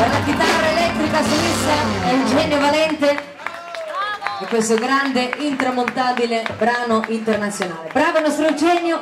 Per la chitarra elettrica solista Eugenio Valente e questo grande intramontabile brano internazionale. Bravo il nostro Eugenio!